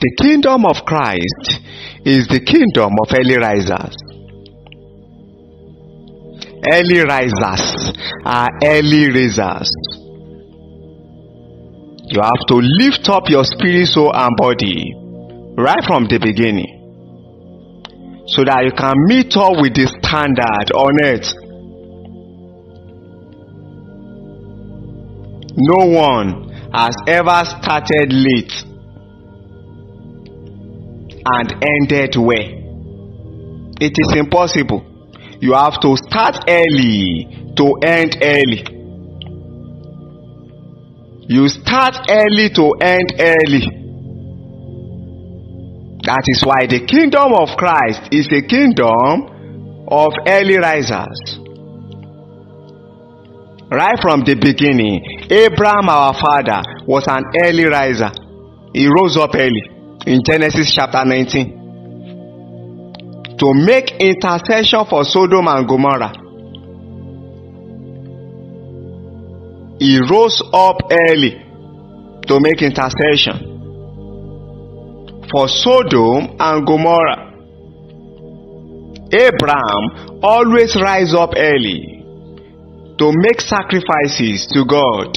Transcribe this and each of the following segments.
The kingdom of Christ is the kingdom of early risers. Early risers are early raisers. You have to lift up your spirit, soul, and body right from the beginning so that you can meet up with the standard on it. No one has ever started late and ended well. It is impossible. You have to start early to end early. You start early to end early. That is why the kingdom of Christ is a kingdom of early risers. Right from the beginning, Abraham, our father, was an early riser. He rose up early in Genesis chapter 19 to make intercession for Sodom and Gomorrah. He rose up early to make intercession for Sodom and Gomorrah. Abraham always rise up early to make sacrifices to God.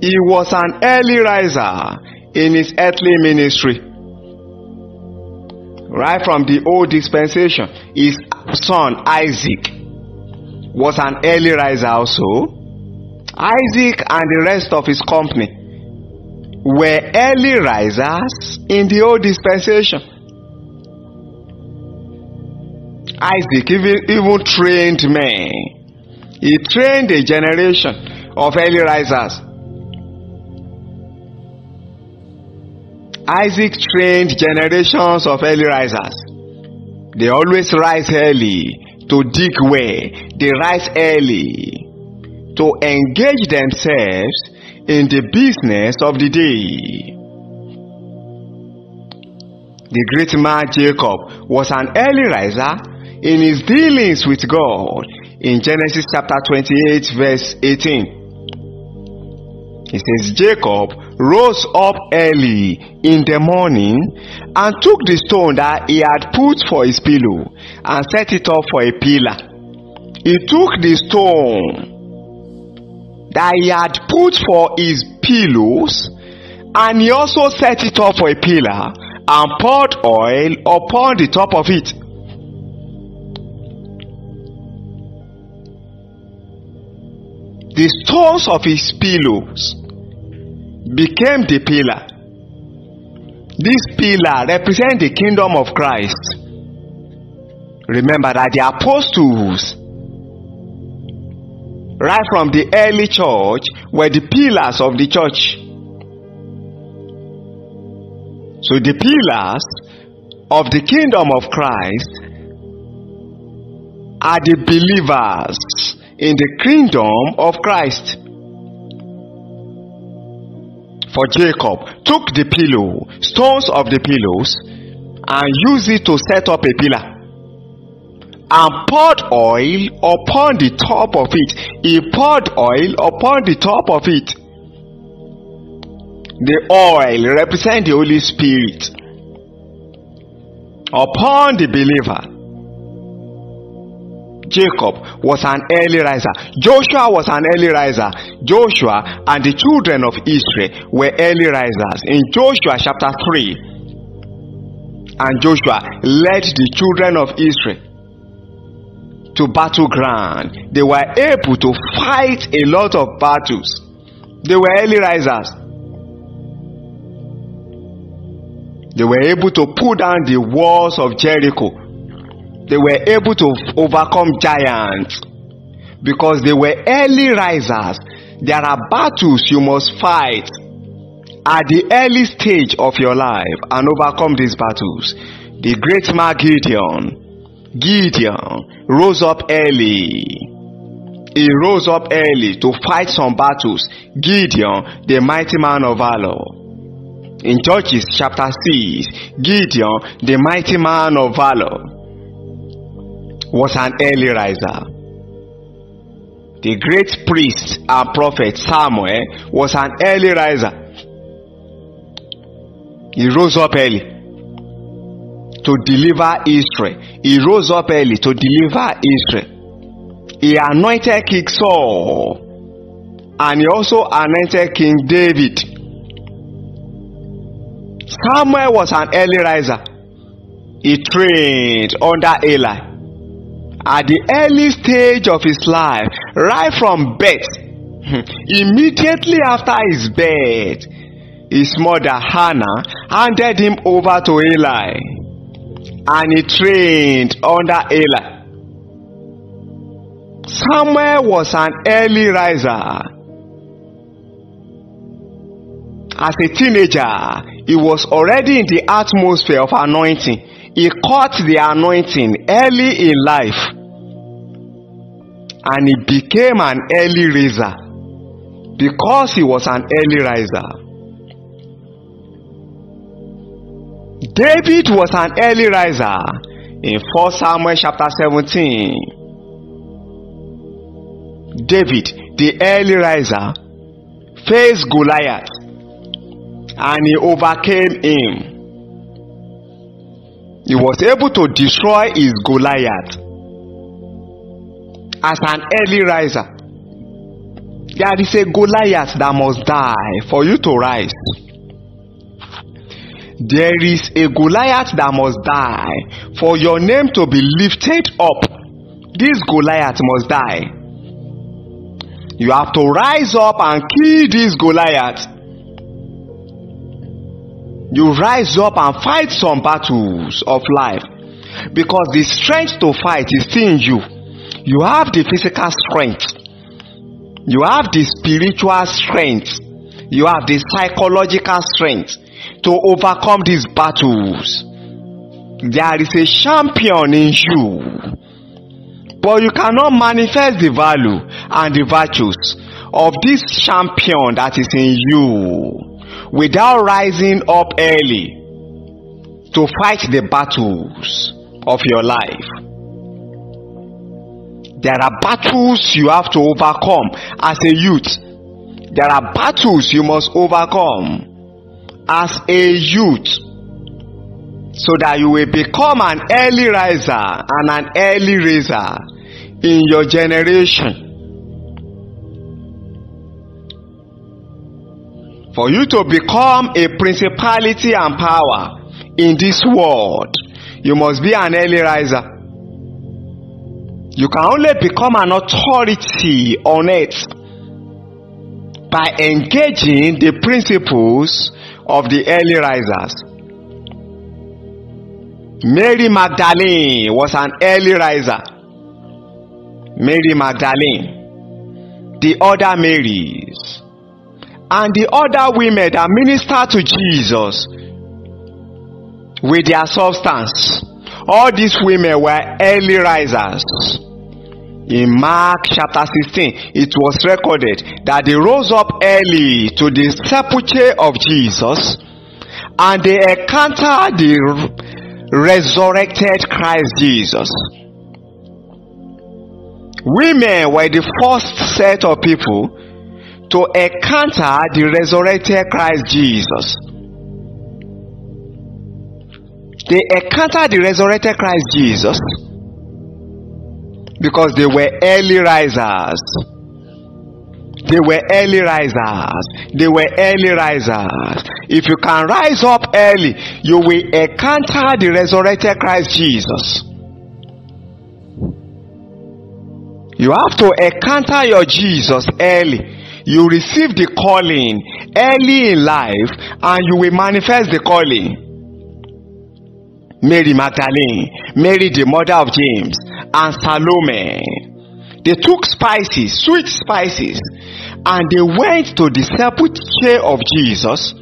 He was an early riser in his earthly ministry. Right from the old dispensation, his son Isaac was an early riser also. Isaac and the rest of his company were early risers in the old dispensation. Isaac even, even trained men. He trained a generation of early risers. Isaac trained generations of early risers. They always rise early to dig well. They rise early to engage themselves in the business of the day. The great man Jacob was an early riser in his dealings with God in Genesis chapter 28 verse 18. He says, Jacob rose up early in the morning and took the stone that he had put for his pillow and set it up for a pillar. He took the stone that he had put for his pillows and he also set it up for a pillar and poured oil upon the top of it. The stones of his pillows became the pillar. This pillar represents the kingdom of Christ. Remember that the apostles, right from the early church, were the pillars of the church. So the pillars of the kingdom of Christ are the believers in the kingdom of Christ. For Jacob took the pillow, stones of the pillows, and used it to set up a pillar. And poured oil upon the top of it. He poured oil upon the top of it. The oil represents the Holy Spirit upon the believer. Jacob was an early riser. Joshua was an early riser. Joshua and the children of Israel were early risers. In Joshua chapter 3, and Joshua led the children of Israel to battleground. They were able to fight a lot of battles. They were early risers. They were able to pull down the walls of Jericho they were able to overcome giants because they were early risers. There are battles you must fight at the early stage of your life and overcome these battles. The great man Gideon, Gideon rose up early. He rose up early to fight some battles. Gideon, the mighty man of valor. In Judges chapter 6, Gideon, the mighty man of valor was an early riser. The great priest and prophet Samuel was an early riser. He rose up early to deliver Israel. He rose up early to deliver Israel. He anointed King Saul and he also anointed King David. Samuel was an early riser. He trained under Eli. At the early stage of his life, right from birth, hmm, immediately after his birth, his mother Hannah handed him over to Eli and he trained under Eli. Samuel was an early riser. As a teenager, he was already in the atmosphere of anointing. He caught the anointing early in life and he became an early raiser because he was an early riser. David was an early riser in 1 Samuel chapter 17. David, the early riser, faced Goliath and he overcame him. He was able to destroy his Goliath as an early riser. There is a Goliath that must die for you to rise. There is a Goliath that must die for your name to be lifted up. This Goliath must die. You have to rise up and kill this Goliath. You rise up and fight some battles of life because the strength to fight is in you. You have the physical strength, you have the spiritual strength, you have the psychological strength to overcome these battles. There is a champion in you, but you cannot manifest the value and the virtues of this champion that is in you without rising up early to fight the battles of your life. There are battles you have to overcome as a youth. There are battles you must overcome as a youth so that you will become an early riser and an early raiser in your generation. For you to become a principality and power in this world, you must be an early riser. You can only become an authority on earth by engaging the principles of the early risers. Mary Magdalene was an early riser. Mary Magdalene, the other Marys, and the other women that ministered to Jesus with their substance. All these women were early risers. In Mark chapter 16, it was recorded that they rose up early to the sepulchre of Jesus and they encountered the resurrected Christ Jesus. Women were the first set of people to encounter the resurrected Christ Jesus. They encountered the resurrected Christ Jesus because they were early risers. They were early risers. They were early risers. If you can rise up early, you will encounter the resurrected Christ Jesus. You have to encounter your Jesus early you receive the calling early in life and you will manifest the calling. Mary Magdalene, Mary the mother of James, and Salome. They took spices, sweet spices, and they went to the sepulchre of Jesus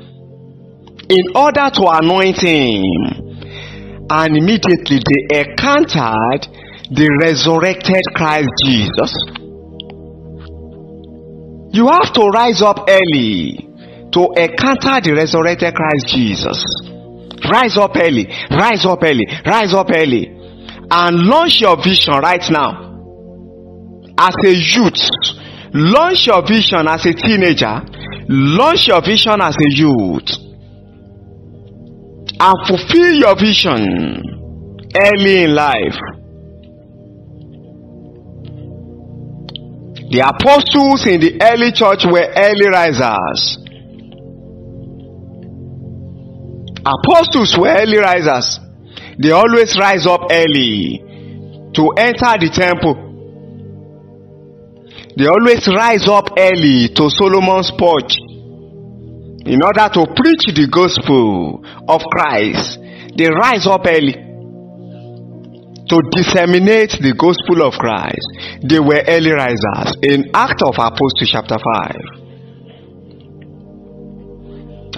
in order to anoint him. And immediately they encountered the resurrected Christ Jesus. You have to rise up early to encounter the resurrected Christ Jesus. Rise up early, rise up early, rise up early, and launch your vision right now. As a youth, launch your vision as a teenager, launch your vision as a youth. and fulfill your vision early in life. The apostles in the early church were early risers. Apostles were early risers. They always rise up early to enter the temple. They always rise up early to Solomon's porch in order to preach the gospel of Christ. They rise up early to disseminate the gospel of Christ. They were early risers in Act of Apostles chapter 5.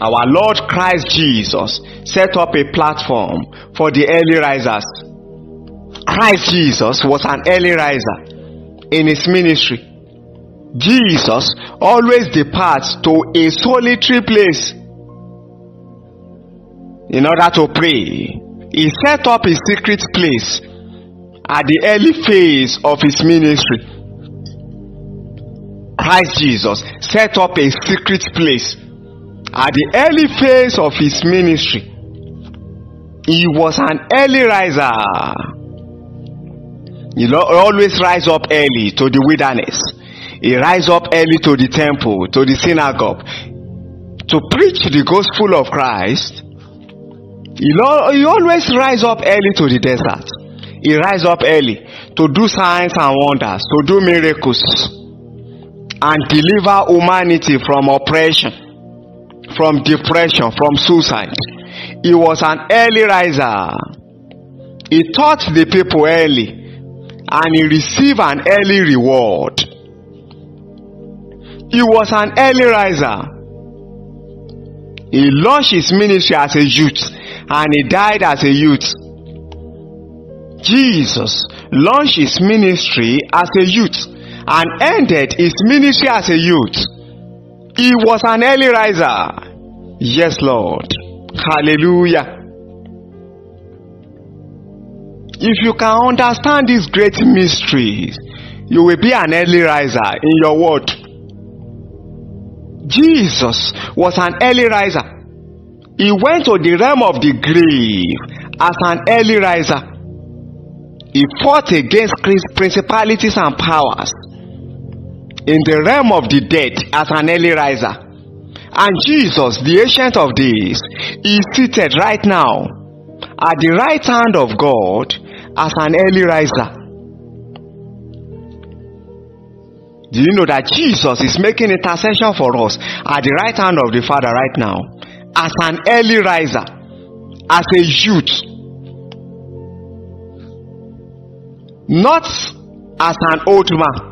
Our Lord Christ Jesus set up a platform for the early risers. Christ Jesus was an early riser in his ministry. Jesus always departs to a solitary place in order to pray. He set up a secret place at the early phase of his ministry. Christ Jesus set up a secret place at the early phase of his ministry. He was an early riser. He always rise up early to the wilderness. He rise up early to the temple, to the synagogue, to preach the gospel of Christ. He, always rise up early to the desert. He rise up early to do signs and wonders, to do miracles, and deliver humanity from oppression, from depression, from suicide. He was an early riser. He taught the people early, and he received an early reward. He was an early riser. He launched his ministry as a youth and he died as a youth. Jesus launched his ministry as a youth and ended his ministry as a youth. He was an early riser. Yes, Lord. Hallelujah. If you can understand these great mysteries, you will be an early riser in your word. Jesus was an early riser. He went to the realm of the grave as an early riser. He fought against principalities and powers in the realm of the dead as an early riser. And Jesus, the ancient of days, is seated right now at the right hand of God as an early riser. Do you know that Jesus is making intercession for us at the right hand of the Father right now as an early riser, as a youth, not as an old man.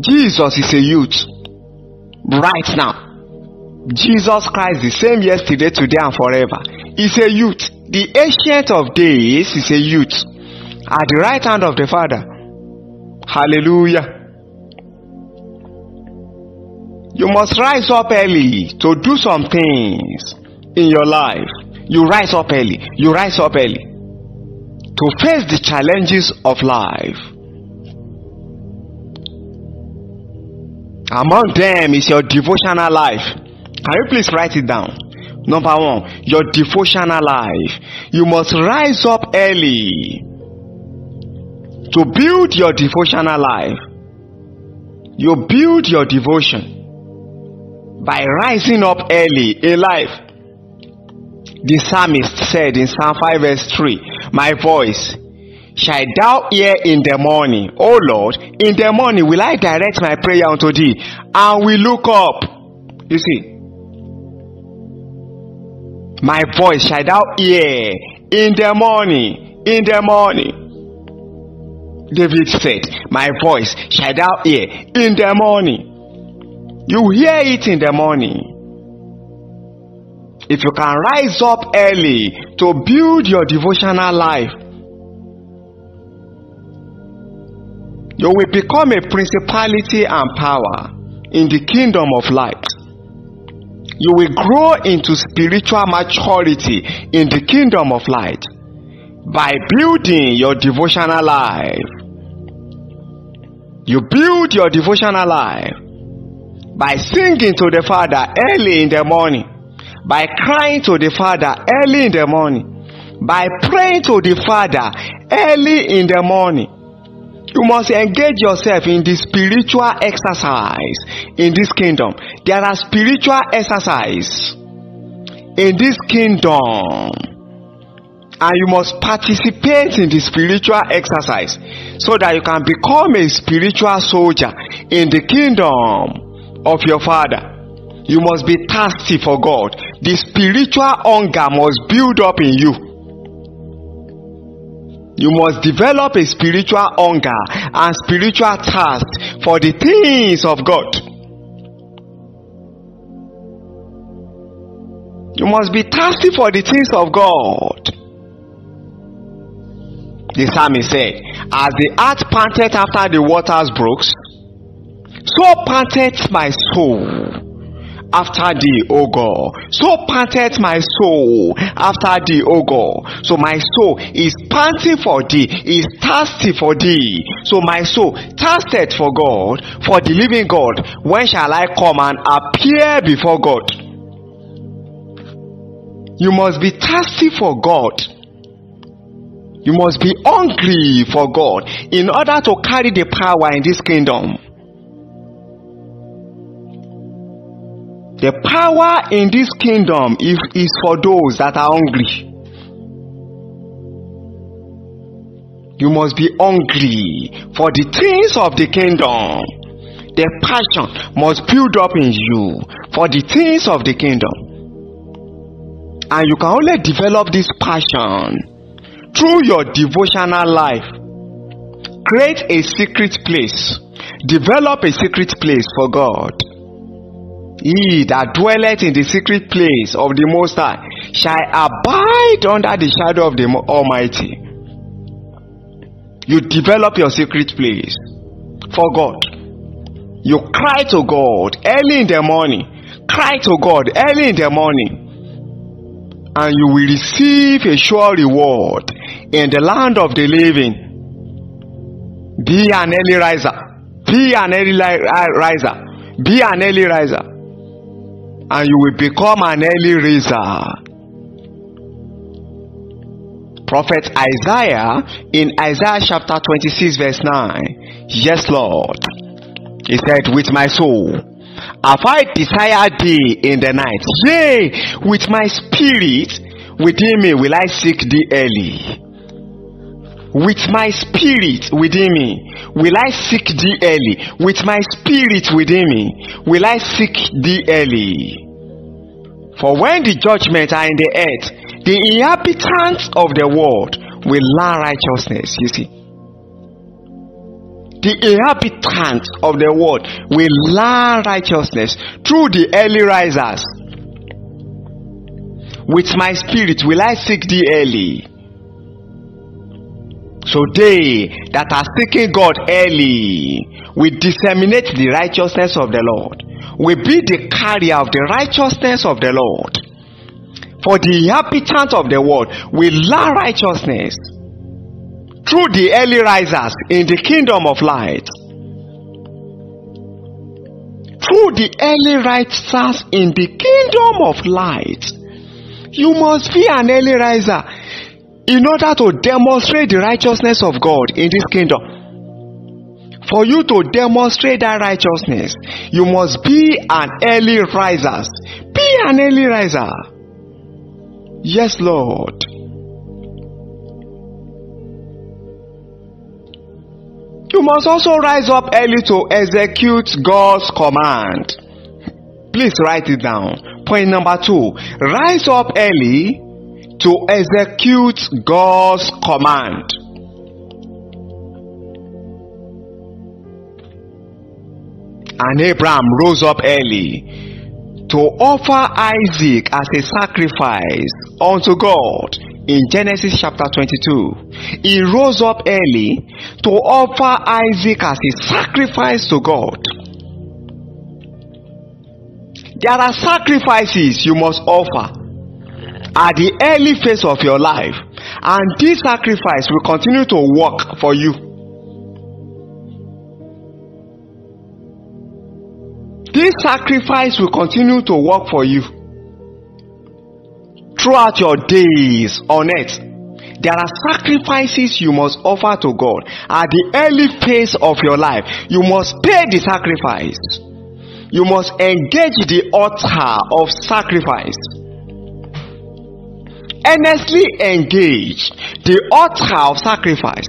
Jesus is a youth right now. Jesus Christ, the same yesterday, today, and forever, is a youth. The ancient of days is a youth at the right hand of the Father. Hallelujah. You must rise up early to do some things in your life. You rise up early. You rise up early to face the challenges of life. Among them is your devotional life. Can you please write it down? Number one, your devotional life. You must rise up early to build your devotional life. You build your devotion by rising up early in life. The psalmist said in Psalm 5 verse 3, My voice shall thou hear in the morning. O Lord, in the morning will I direct my prayer unto thee, and will look up. You see, my voice shall thou hear in the morning, in the morning. David said, My voice shall thou hear in the morning. You hear it in the morning. If you can rise up early to build your devotional life, you will become a principality and power in the kingdom of light. You will grow into spiritual maturity in the kingdom of light by building your devotional life. You build your devotional life by singing to the Father early in the morning by crying to the Father early in the morning, by praying to the Father early in the morning. You must engage yourself in the spiritual exercise in this kingdom. There are spiritual exercise in this kingdom. And you must participate in the spiritual exercise so that you can become a spiritual soldier in the kingdom of your father. You must be thirsty for God. The spiritual hunger must build up in you. You must develop a spiritual hunger and spiritual thirst for the things of God. You must be thirsty for the things of God. The psalmist said, As the earth panteth after the waters brooks, so panteth my soul after thee, O God. So panteth my soul after thee, O God. So my soul is panting for thee, is thirsty for thee. So my soul thirsted for God, for the living God. When shall I come and appear before God? You must be thirsty for God. You must be hungry for God in order to carry the power in this kingdom. The power in this kingdom is, is for those that are hungry. You must be hungry for the things of the kingdom. The passion must build up in you for the things of the kingdom. And you can only develop this passion through your devotional life. Create a secret place. Develop a secret place for God. He that dwelleth in the secret place of the Most High shall abide under the shadow of the Almighty. You develop your secret place for God. You cry to God early in the morning. Cry to God early in the morning. And you will receive a sure reward in the land of the living. Be an early riser. Be an early riser. Be an early riser and you will become an early raiser. Prophet Isaiah in Isaiah chapter 26, verse 9. Yes, Lord. He said, With my soul have I desired thee in the night. Yea, with my spirit within me will I seek thee early. With my spirit within me will I seek thee early. With my spirit within me will I seek thee early. For when the judgment are in the earth, the inhabitants of the world will learn righteousness. You see, the inhabitants of the world will learn righteousness through the early risers. With my spirit will I seek thee early. So they that are seeking God early will disseminate the righteousness of the Lord, will be the carrier of the righteousness of the Lord. For the inhabitants of the world will learn righteousness through the early risers in the kingdom of light. Through the early risers in the kingdom of light. You must be an early riser in order to demonstrate the righteousness of God in this kingdom. For you to demonstrate that righteousness, you must be an early riser. Be an early riser. Yes, Lord. You must also rise up early to execute God's command. Please write it down. Point number two rise up early to execute God's command. And Abraham rose up early to offer Isaac as a sacrifice unto God in Genesis chapter 22. He rose up early to offer Isaac as a sacrifice to God. There are sacrifices you must offer at the early phase of your life, and this sacrifice will continue to work for you. This sacrifice will continue to work for you. throughout your days on earth, there are sacrifices you must offer to God. At the early phase of your life, you must pay the sacrifice. You must engage the altar of sacrifice. Earnestly engage the altar of sacrifice.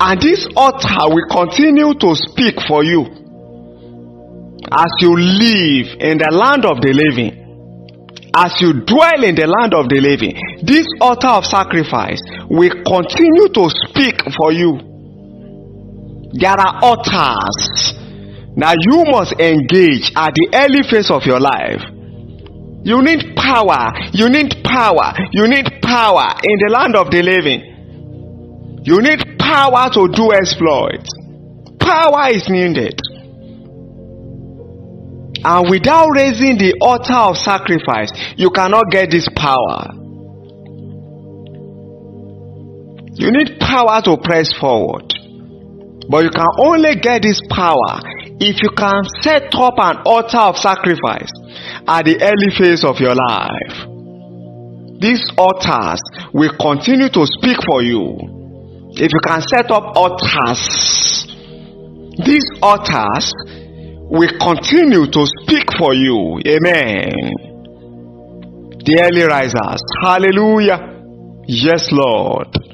And this altar will continue to speak for you as you live in the land of the living as you dwell in the land of the living, this altar of sacrifice will continue to speak for you. There are altars. Now you must engage at the early phase of your life. You need power. You need power. You need power in the land of the living. You need power to do exploits. Power is needed. And without raising the altar of sacrifice, you cannot get this power. You need power to press forward. But you can only get this power if you can set up an altar of sacrifice at the early phase of your life. These altars will continue to speak for you. If you can set up altars, these altars will continue to speak for you. Amen. The early risers. Hallelujah. Yes, Lord.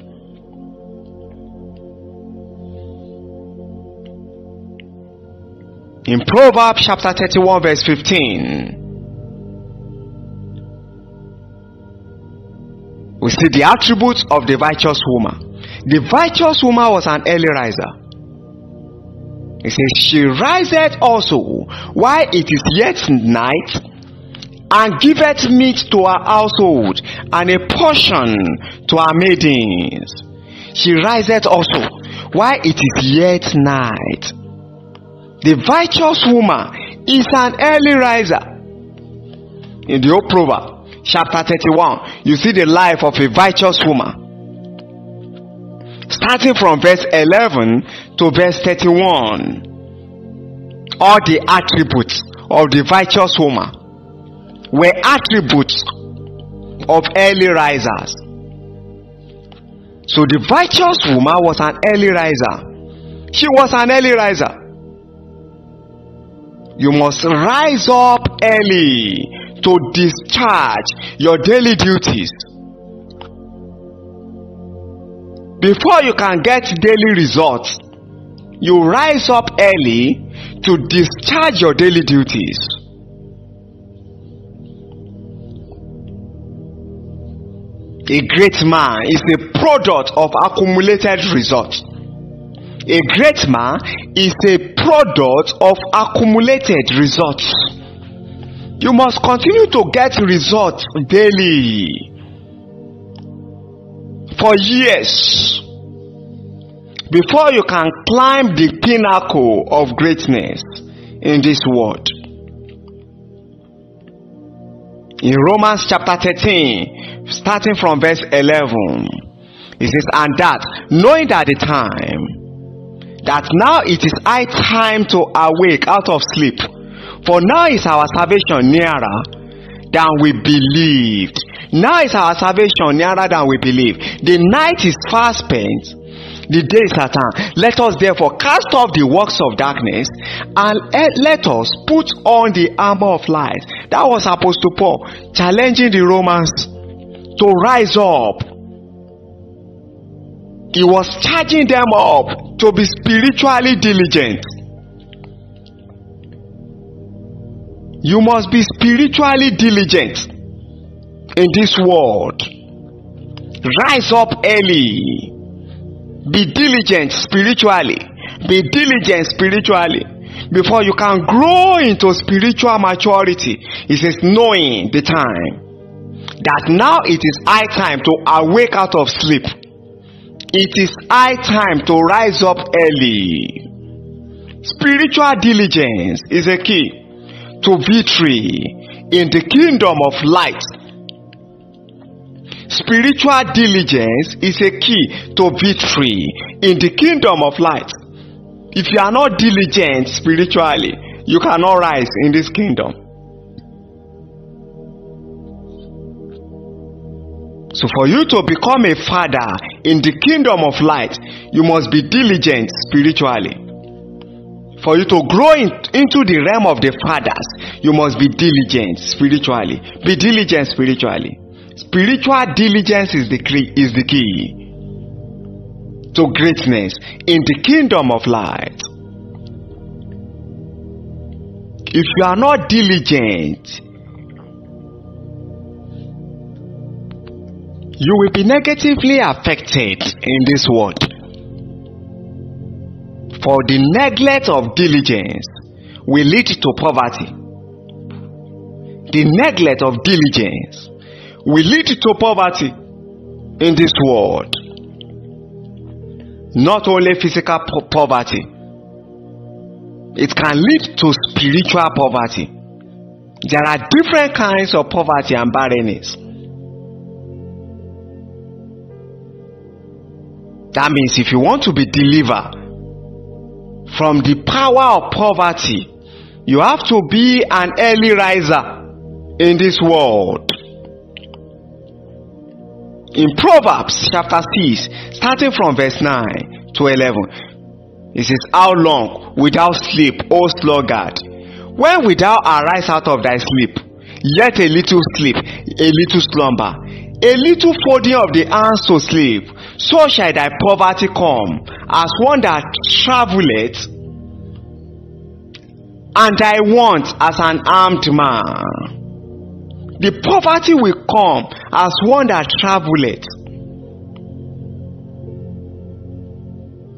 In Proverbs chapter 31, verse 15, we see the attributes of the righteous woman. The righteous woman was an early riser. He says, She riseth also while it is yet night, and giveth meat to her household, and a portion to her maidens. She riseth also while it is yet night. The righteous woman is an early riser. In the old proverb, chapter 31, you see the life of a righteous woman. Starting from verse 11 to verse 31 all the attributes of the righteous woman were attributes of early risers. So the righteous woman was an early riser. She was an early riser you must rise up early to discharge your daily duties. Before you can get daily results you rise up early to discharge your daily duties. A great man is a product of accumulated results a great man is a product of accumulated results. You must continue to get results daily. For years. Before you can climb the pinnacle of greatness in this world. In Romans chapter 13, starting from verse 11, it says, And that, knowing that the time, that now it is high time to awake out of sleep, for now is our salvation nearer than we believed. Now is our salvation nearer than we believe. The night is fast spent, the day is at hand. Let us therefore cast off the works of darkness and let us put on the armor of light. That was Apostle Paul challenging the Romans to rise up. He was charging them up to be spiritually diligent. You must be spiritually diligent in this world. Rise up early be diligent spiritually be diligent spiritually before you can grow into spiritual maturity it says knowing the time that now it is high time to awake out of sleep it is high time to rise up early spiritual diligence is a key to victory in the kingdom of light Spiritual diligence is a key to victory in the kingdom of light. If you are not diligent spiritually, you cannot rise in this kingdom. So for you to become a father in the kingdom of light, you must be diligent spiritually. For you to grow in, into the realm of the fathers, you must be diligent spiritually. Be diligent spiritually. Spiritual diligence is the key, is the key to greatness in the kingdom of light. If you are not diligent, you will be negatively affected in this world. For the neglect of diligence will lead to poverty. The neglect of diligence will lead to poverty in this world. Not only physical po- poverty, it can lead to spiritual poverty. There are different kinds of poverty and barrenness. That means if you want to be delivered from the power of poverty, you have to be an early riser in this world. In Proverbs chapter 6, starting from verse 9 to 11, it says, How long without sleep, O sluggard? When wilt thou arise out of thy sleep? Yet a little sleep, a little slumber, a little folding of the hands to sleep, so shall thy poverty come, as one that travelleth, and thy want as an armed man. The poverty will come as one that travelleth.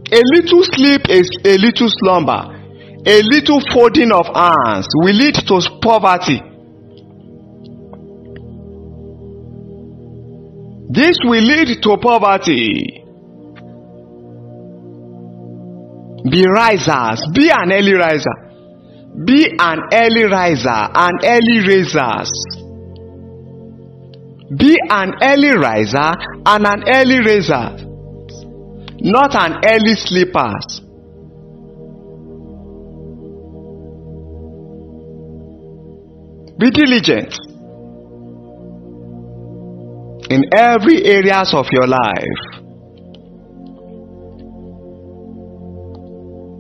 A little sleep is a little slumber. A little folding of hands will lead to poverty. This will lead to poverty. Be risers. Be an early riser. Be an early riser and early raisers. Be an early riser and an early raiser, not an early sleepers. Be diligent in every areas of your life.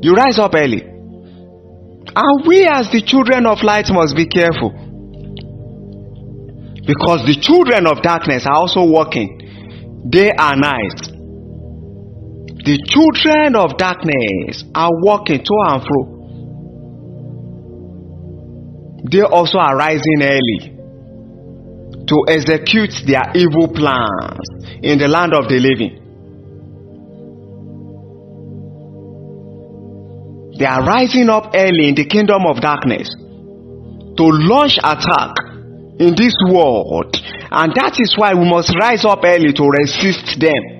You rise up early. And we as the children of light must be careful. Because the children of darkness are also working day and night. The children of darkness are walking to and fro. They also are rising early to execute their evil plans in the land of the living. They are rising up early in the kingdom of darkness to launch attack in this world, and that is why we must rise up early to resist them.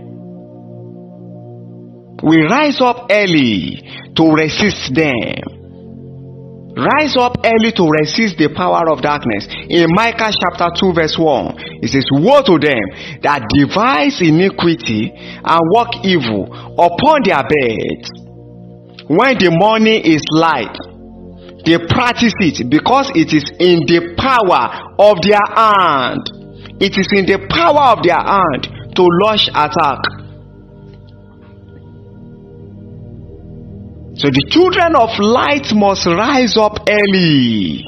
We rise up early to resist them. Rise up early to resist the power of darkness. In Micah chapter 2, verse 1, it says, Woe to them that devise iniquity and work evil upon their beds. When the morning is light, they practice it because it is in the power of their hand. It is in the power of their hand to launch attack. So the children of light must rise up early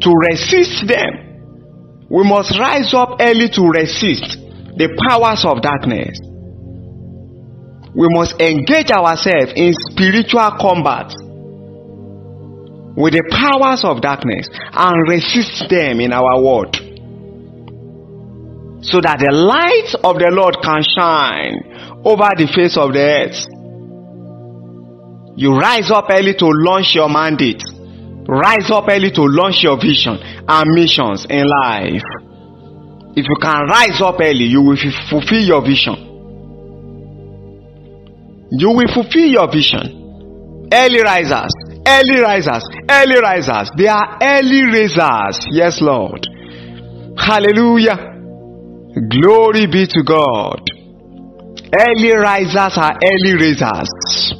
to resist them. We must rise up early to resist the powers of darkness. We must engage ourselves in spiritual combat with the powers of darkness and resist them in our world so that the light of the Lord can shine over the face of the earth. You rise up early to launch your mandate. Rise up early to launch your vision and missions in life. If you can rise up early, you will fulfill your vision. You will fulfill your vision. Early risers, early risers, early risers. They are early risers. Yes, Lord. Hallelujah. Glory be to God. Early risers are early raisers.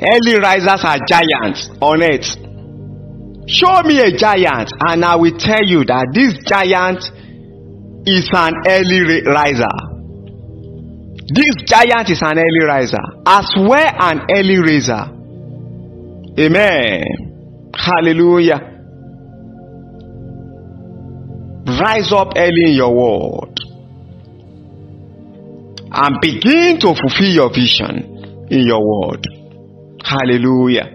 Early risers are giants on earth. Show me a giant, and I will tell you that this giant is an early riser. This giant is an early riser, as well an early raiser. Amen. Hallelujah. Rise up early in your world and begin to fulfill your vision in your world. Hallelujah.